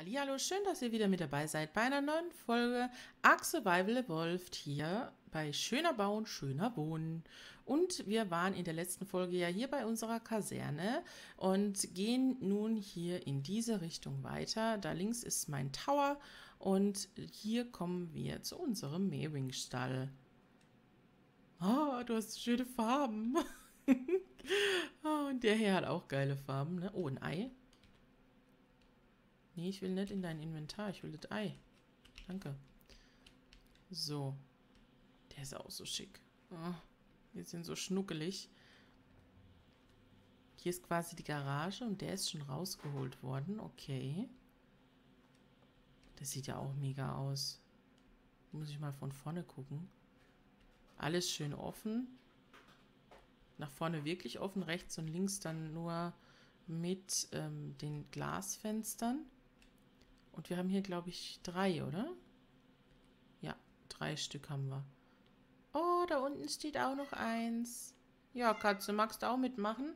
Hallo, schön, dass ihr wieder mit dabei seid bei einer neuen Folge Ark Survival Evolved hier bei Schöner Bauen, Schöner Wohnen. Und wir waren in der letzten Folge ja hier bei unserer Kaserne und gehen nun hier in diese Richtung weiter. Da links ist mein Tower und hier kommen wir zu unserem Meerwing-Stall. Oh, du hast schöne Farben. oh, und der hier hat auch geile Farben, ne? Oh, ein Ei. Nee, ich will nicht in dein Inventar. Ich will das Ei. Danke. So. Der ist auch so schick. Oh, sind so schnuckelig. Hier ist quasi die Garage und der ist schon rausgeholt worden. Okay. Das sieht ja auch mega aus. Muss ich mal von vorne gucken. Alles schön offen. Nach vorne wirklich offen, rechts und links dann nur mit ähm, den Glasfenstern. Und wir haben hier, glaube ich, drei, oder? Ja, drei Stück haben wir. Oh, da unten steht auch noch eins. Ja, Katze, magst du auch mitmachen?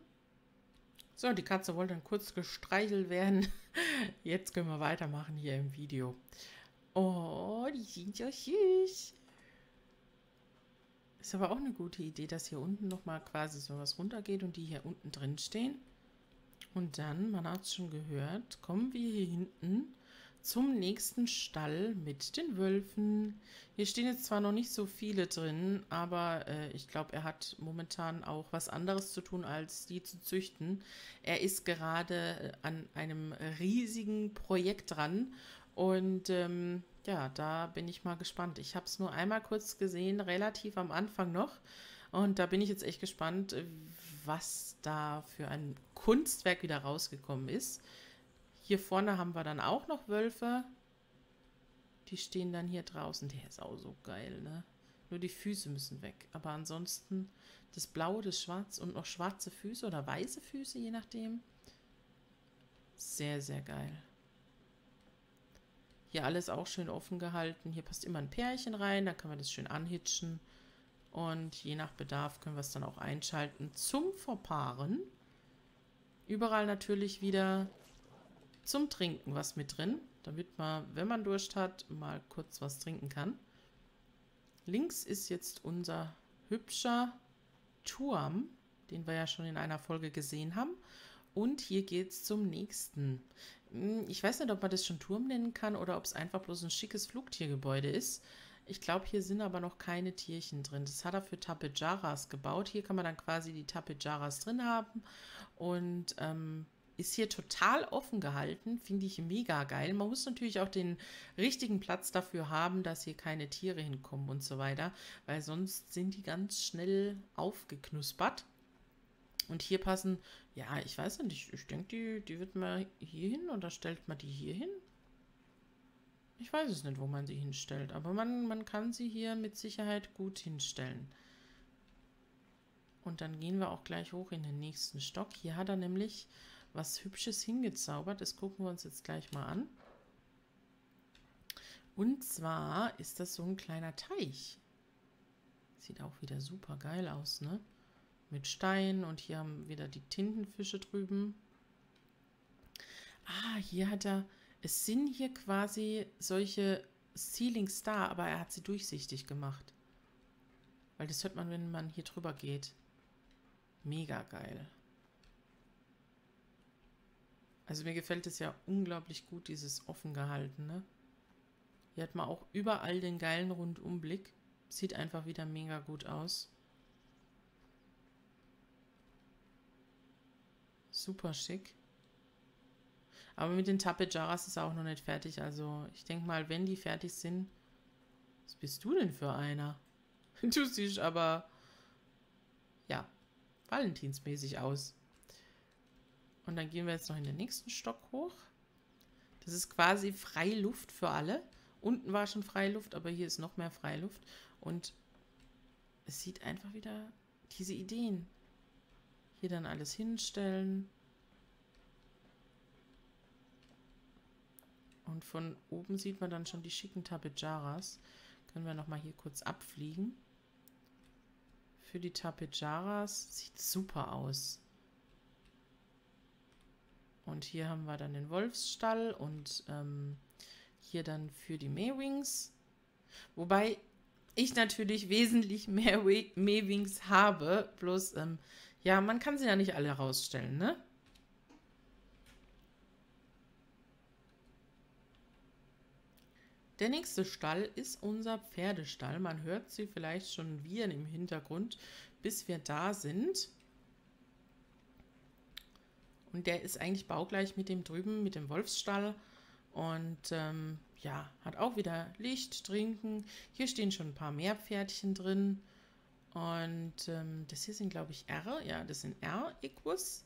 So, die Katze wollte dann kurz gestreichelt werden. Jetzt können wir weitermachen hier im Video. Oh, die sind ja süß. Ist aber auch eine gute Idee, dass hier unten nochmal quasi so was runtergeht und die hier unten drin stehen. Und dann, man hat es schon gehört, kommen wir hier hinten zum nächsten Stall mit den Wölfen. Hier stehen jetzt zwar noch nicht so viele drin, aber äh, ich glaube, er hat momentan auch was anderes zu tun, als die zu züchten. Er ist gerade äh, an einem riesigen Projekt dran und ähm, ja, da bin ich mal gespannt. Ich habe es nur einmal kurz gesehen, relativ am Anfang noch. Und da bin ich jetzt echt gespannt, was da für ein Kunstwerk wieder rausgekommen ist. Hier vorne haben wir dann auch noch Wölfe. Die stehen dann hier draußen. Der ist auch so geil, ne? Nur die Füße müssen weg. Aber ansonsten das Blaue, das Schwarz und noch schwarze Füße oder weiße Füße, je nachdem. Sehr, sehr geil. Hier alles auch schön offen gehalten. Hier passt immer ein Pärchen rein. Da können wir das schön anhitschen. Und je nach Bedarf können wir es dann auch einschalten zum Verpaaren. Überall natürlich wieder zum Trinken was mit drin, damit man, wenn man Durst hat, mal kurz was trinken kann. Links ist jetzt unser hübscher Turm, den wir ja schon in einer Folge gesehen haben. Und hier geht es zum nächsten. Hm, ich weiß nicht, ob man das schon Turm nennen kann oder ob es einfach bloß ein schickes Flugtiergebäude ist. Ich glaube, hier sind aber noch keine Tierchen drin. Das hat er für Tapejaras gebaut. Hier kann man dann quasi die Tapejaras drin haben. Und ähm, ist hier total offen gehalten, finde ich mega geil. Man muss natürlich auch den richtigen Platz dafür haben, dass hier keine Tiere hinkommen und so weiter, weil sonst sind die ganz schnell aufgeknuspert. Und hier passen, ja, ich weiß nicht, ich denke, die, die wird mal hier hin oder stellt man die hier hin? Ich weiß es nicht, wo man sie hinstellt, aber man, man kann sie hier mit Sicherheit gut hinstellen. Und dann gehen wir auch gleich hoch in den nächsten Stock. Hier hat er nämlich was Hübsches hingezaubert. Das gucken wir uns jetzt gleich mal an. Und zwar ist das so ein kleiner Teich. Sieht auch wieder super geil aus, ne? Mit Stein und hier haben wieder die Tintenfische drüben. Ah, hier hat er... Es sind hier quasi solche Ceilings da, aber er hat sie durchsichtig gemacht. Weil das hört man, wenn man hier drüber geht. Mega geil. Also mir gefällt es ja unglaublich gut, dieses offen gehalten, ne? Hier hat man auch überall den geilen Rundumblick. Sieht einfach wieder mega gut aus. Super schick. Aber mit den Tapejaras ist er auch noch nicht fertig. Also ich denke mal, wenn die fertig sind... Was bist du denn für einer? Du siehst aber... Ja, valentinsmäßig aus. Und dann gehen wir jetzt noch in den nächsten Stock hoch. Das ist quasi Freiluft für alle. Unten war schon Freiluft, aber hier ist noch mehr Freiluft. Und es sieht einfach wieder diese Ideen. Hier dann alles hinstellen. Und von oben sieht man dann schon die schicken Tapejaras. Können wir nochmal hier kurz abfliegen. Für die Tapejaras sieht super aus. Und hier haben wir dann den Wolfsstall und ähm, hier dann für die Maywings. Wobei ich natürlich wesentlich mehr Maywings habe. Bloß, ähm, ja, man kann sie ja nicht alle rausstellen, ne? Der nächste Stall ist unser Pferdestall. Man hört sie vielleicht schon wiehern im Hintergrund, bis wir da sind. Und der ist eigentlich baugleich mit dem drüben, mit dem Wolfsstall. Und ähm, ja, hat auch wieder Licht, Trinken. Hier stehen schon ein paar mehr Pferdchen drin. Und ähm, das hier sind, glaube ich, R. Ja, das sind R-Equus.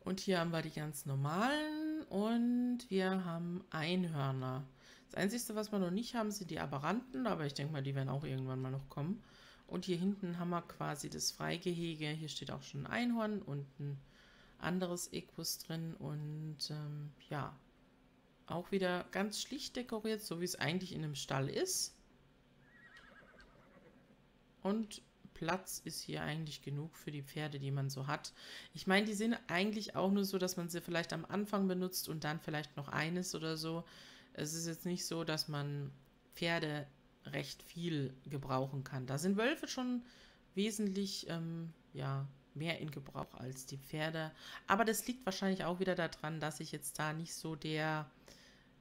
Und hier haben wir die ganz normalen und wir haben Einhörner. Das Einzige, was wir noch nicht haben, sind die Aberranten, aber ich denke mal, die werden auch irgendwann mal noch kommen. Und hier hinten haben wir quasi das Freigehege. Hier steht auch schon ein Einhorn und ein anderes Equus drin. Und ähm, ja, auch wieder ganz schlicht dekoriert, so wie es eigentlich in einem Stall ist. Und Platz ist hier eigentlich genug für die Pferde, die man so hat. Ich meine, die sind eigentlich auch nur so, dass man sie vielleicht am Anfang benutzt und dann vielleicht noch eines oder so. Es ist jetzt nicht so, dass man Pferde recht viel gebrauchen kann. Da sind Wölfe schon wesentlich ähm, ja, mehr in Gebrauch als die Pferde. Aber das liegt wahrscheinlich auch wieder daran, dass ich jetzt da nicht so der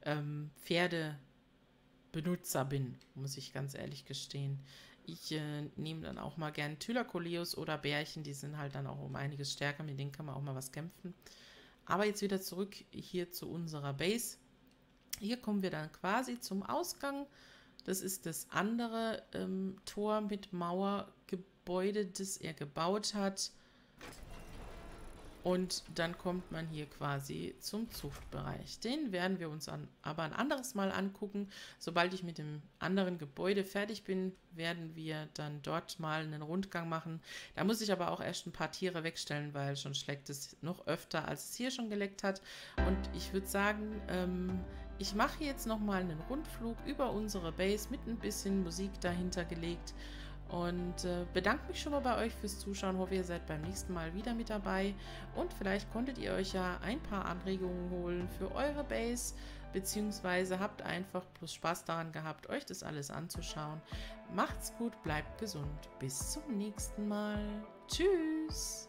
ähm, Pferdebenutzer bin, muss ich ganz ehrlich gestehen. Ich äh, nehme dann auch mal gern Thylacoleus oder Bärchen, die sind halt dann auch um einiges stärker, mit denen kann man auch mal was kämpfen. Aber jetzt wieder zurück hier zu unserer Base. Hier kommen wir dann quasi zum Ausgang. Das ist das andere ähm, Tor mit Mauergebäude, das er gebaut hat. Und dann kommt man hier quasi zum Zuchtbereich. Den werden wir uns an, aber ein anderes Mal angucken. Sobald ich mit dem anderen Gebäude fertig bin, werden wir dann dort mal einen Rundgang machen. Da muss ich aber auch erst ein paar Tiere wegstellen, weil schon schlägt es noch öfter, als es hier schon geleckt hat. Und ich würde sagen, ähm, ich mache jetzt nochmal einen Rundflug über unsere Base mit ein bisschen Musik dahinter gelegt. Und äh, bedanke mich schon mal bei euch fürs Zuschauen. Hoffe, ihr seid beim nächsten Mal wieder mit dabei. Und vielleicht konntet ihr euch ja ein paar Anregungen holen für eure Base. Beziehungsweise habt einfach bloß Spaß daran gehabt, euch das alles anzuschauen. Macht's gut, bleibt gesund. Bis zum nächsten Mal. Tschüss.